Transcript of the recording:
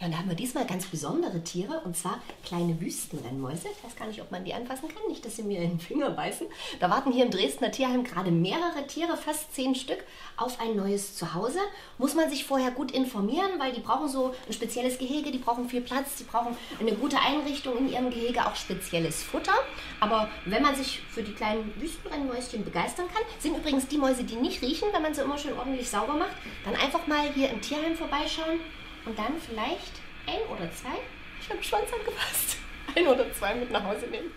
Ja, und da haben wir diesmal ganz besondere Tiere, und zwar kleine Wüstenrennmäuse. Ich weiß gar nicht, ob man die anfassen kann, nicht, dass sie mir in den Finger beißen. Da warten hier im Dresdner Tierheim gerade mehrere Tiere, fast zehn Stück, auf ein neues Zuhause. Muss man sich vorher gut informieren, weil die brauchen so ein spezielles Gehege, die brauchen viel Platz, die brauchen eine gute Einrichtung in ihrem Gehege, auch spezielles Futter. Aber wenn man sich für die kleinen Wüstenrennmäuschen begeistern kann, sind übrigens die Mäuse, die nicht riechen, wenn man sie immer schön ordentlich sauber macht, dann einfach mal hier im Tierheim vorbeischauen und dann vielleicht ein oder zwei, ich habe Schwanz angepasst, ein oder zwei mit nach Hause nehmen.